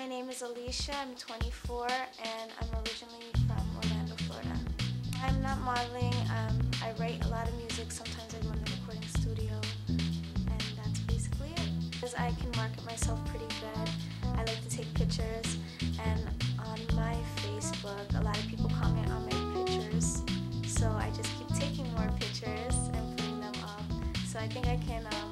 My name is Alicia, I'm 24, and I'm originally from Orlando, Florida. I'm not modeling, um, I write a lot of music, sometimes I go in the recording studio, and that's basically it. Because I can market myself pretty good, I like to take pictures, and on my Facebook, a lot of people comment on my pictures, so I just keep taking more pictures and putting them up. So I think I can um,